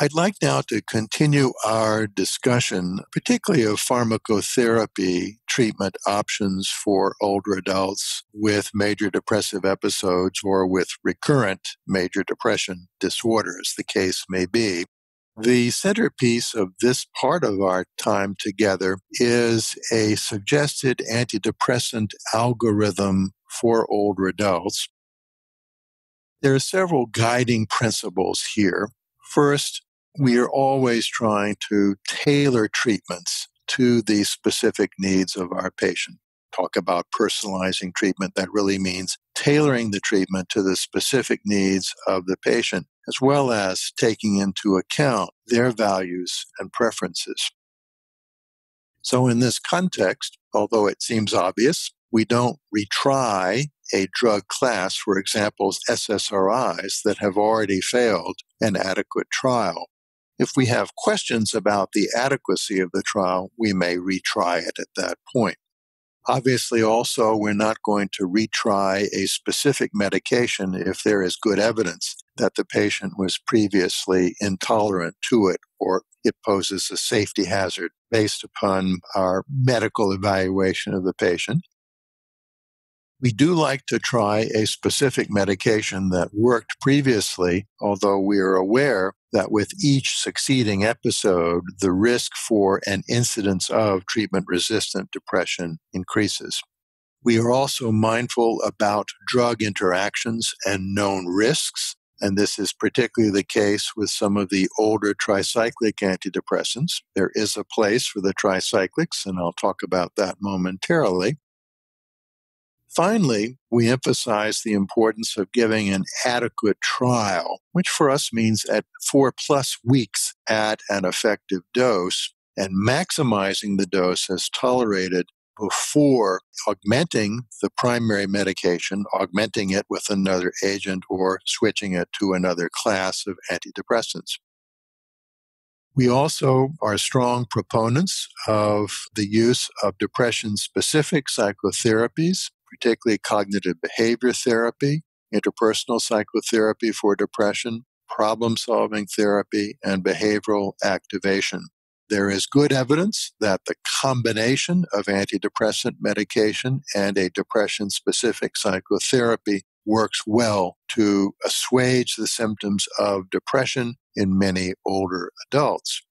I'd like now to continue our discussion, particularly of pharmacotherapy treatment options for older adults with major depressive episodes or with recurrent major depression disorders, the case may be. The centerpiece of this part of our time together is a suggested antidepressant algorithm for older adults. There are several guiding principles here. First, we are always trying to tailor treatments to the specific needs of our patient. Talk about personalizing treatment. That really means tailoring the treatment to the specific needs of the patient, as well as taking into account their values and preferences. So, in this context, although it seems obvious, we don't retry a drug class, for example, SSRIs that have already failed an adequate trial. If we have questions about the adequacy of the trial, we may retry it at that point. Obviously, also, we're not going to retry a specific medication if there is good evidence that the patient was previously intolerant to it or it poses a safety hazard based upon our medical evaluation of the patient. We do like to try a specific medication that worked previously, although we are aware that with each succeeding episode, the risk for an incidence of treatment resistant depression increases. We are also mindful about drug interactions and known risks. And this is particularly the case with some of the older tricyclic antidepressants. There is a place for the tricyclics, and I'll talk about that momentarily. Finally, we emphasize the importance of giving an adequate trial, which for us means at four plus weeks at an effective dose and maximizing the dose as tolerated before augmenting the primary medication, augmenting it with another agent, or switching it to another class of antidepressants. We also are strong proponents of the use of depression specific psychotherapies particularly cognitive behavior therapy, interpersonal psychotherapy for depression, problem solving therapy, and behavioral activation. There is good evidence that the combination of antidepressant medication and a depression specific psychotherapy works well to assuage the symptoms of depression in many older adults.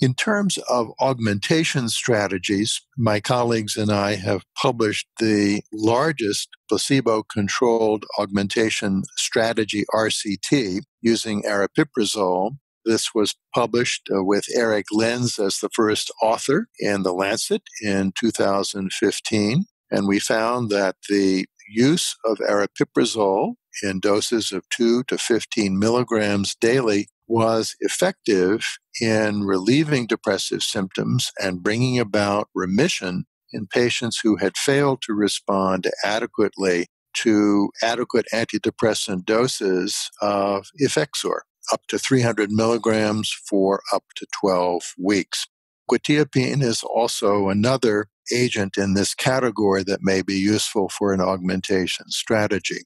In terms of augmentation strategies, my colleagues and I have published the largest placebo controlled augmentation strategy, RCT, using aripiprazole. This was published uh, with Eric Lenze as the first author in The Lancet in 2015. And we found that the use of aripiprazole in doses of 2 to 15 milligrams daily was effective in relieving depressive symptoms and bringing about remission in patients who had failed to respond adequately to adequate antidepressant doses of Effexor, up to 300 milligrams for up to 12 weeks. Quetiapine is also another agent in this category that may be useful for an augmentation strategy.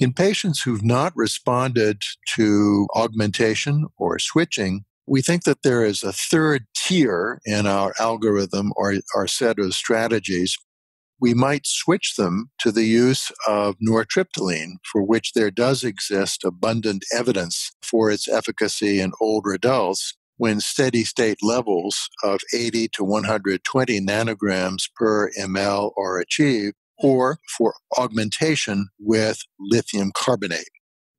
In patients who've not responded to augmentation or switching, we think that there is a third tier in our algorithm or our set of strategies. We might switch them to the use of nortriptyline, for which there does exist abundant evidence for its efficacy in older adults when steady state levels of 80 to 120 nanograms per ml are achieved or for augmentation with lithium carbonate.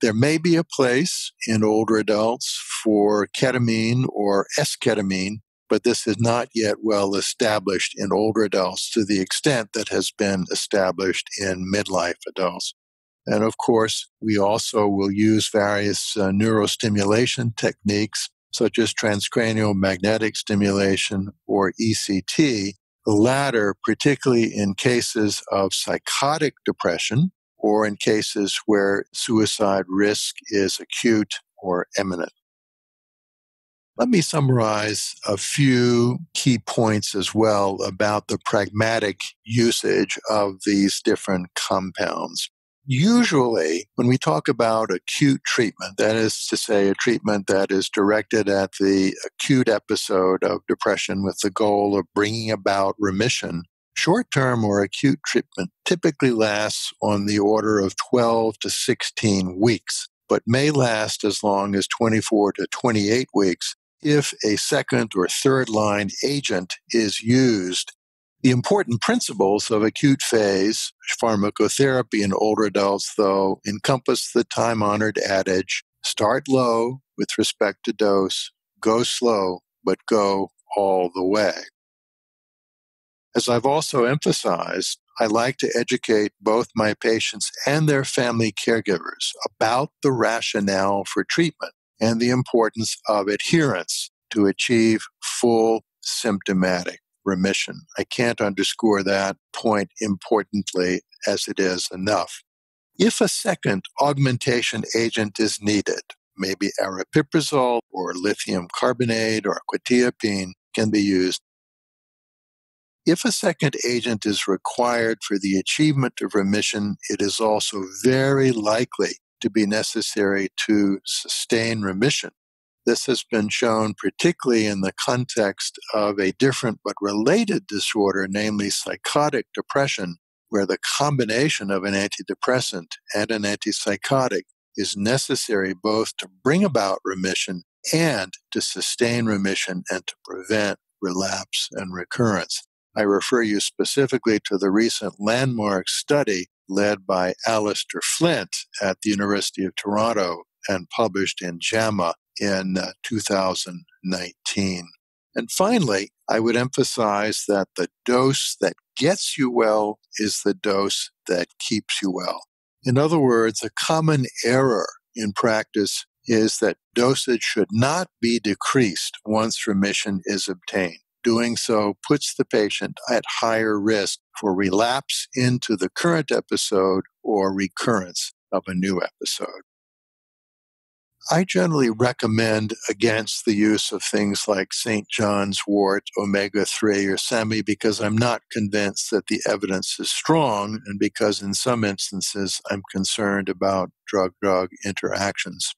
There may be a place in older adults for ketamine or esketamine, but this is not yet well established in older adults to the extent that has been established in midlife adults. And of course, we also will use various uh, neurostimulation techniques such as transcranial magnetic stimulation or ECT the latter, particularly in cases of psychotic depression or in cases where suicide risk is acute or imminent. Let me summarize a few key points as well about the pragmatic usage of these different compounds. Usually, when we talk about acute treatment, that is to say, a treatment that is directed at the acute episode of depression with the goal of bringing about remission, short term or acute treatment typically lasts on the order of 12 to 16 weeks, but may last as long as 24 to 28 weeks if a second or third line agent is used the important principles of acute phase pharmacotherapy in older adults, though, encompass the time honored adage start low with respect to dose, go slow, but go all the way. As I've also emphasized, I like to educate both my patients and their family caregivers about the rationale for treatment and the importance of adherence to achieve full symptomatic remission. I can't underscore that point importantly as it is enough. If a second augmentation agent is needed, maybe aripiprazole or lithium carbonate or quetiapine can be used. If a second agent is required for the achievement of remission, it is also very likely to be necessary to sustain remission. This has been shown particularly in the context of a different but related disorder, namely psychotic depression, where the combination of an antidepressant and an antipsychotic is necessary both to bring about remission and to sustain remission and to prevent relapse and recurrence. I refer you specifically to the recent landmark study led by Alastair Flint at the University of Toronto and published in JAMA in uh, 2019. And finally, I would emphasize that the dose that gets you well is the dose that keeps you well. In other words, a common error in practice is that dosage should not be decreased once remission is obtained. Doing so puts the patient at higher risk for relapse into the current episode or recurrence of a new episode. I generally recommend against the use of things like St. John's wort, omega 3, or SAMe because I'm not convinced that the evidence is strong and because in some instances I'm concerned about drug drug interactions.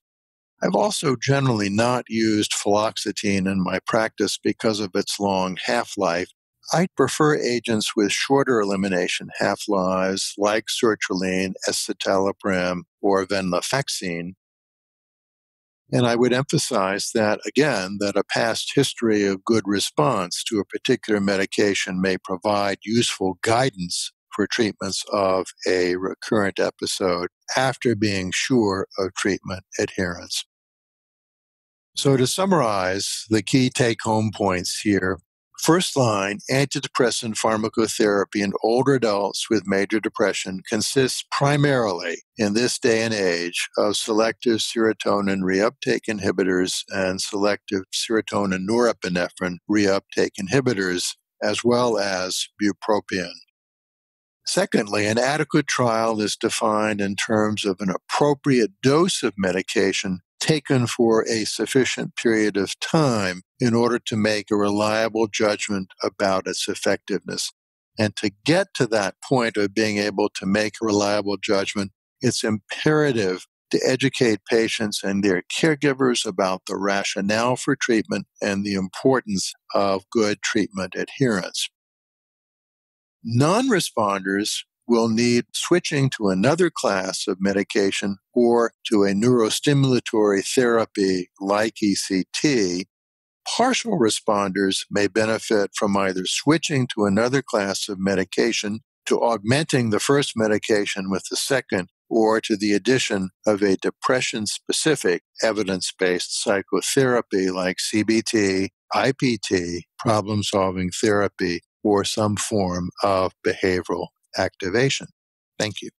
I've also generally not used fluoxetine in my practice because of its long half life. I prefer agents with shorter elimination half lives like sertraline, escitalopram, or venlafaxine and I would emphasize that again, that a past history of good response to a particular medication may provide useful guidance for treatments of a recurrent episode after being sure of treatment adherence. So to summarize the key take home points here, First line antidepressant pharmacotherapy in older adults with major depression consists primarily in this day and age of selective serotonin reuptake inhibitors and selective serotonin norepinephrine reuptake inhibitors, as well as bupropion. Secondly, an adequate trial is defined in terms of an appropriate dose of medication taken for a sufficient period of time in order to make a reliable judgment about its effectiveness. And to get to that point of being able to make a reliable judgment, it's imperative to educate patients and their caregivers about the rationale for treatment and the importance of good treatment adherence. Non responders will need switching to another class of medication or to a neurostimulatory therapy like ECT, partial responders may benefit from either switching to another class of medication, to augmenting the first medication with the second, or to the addition of a depression specific evidence based psychotherapy like CBT, IPT, problem solving therapy, or some form of behavioral activation. Thank you.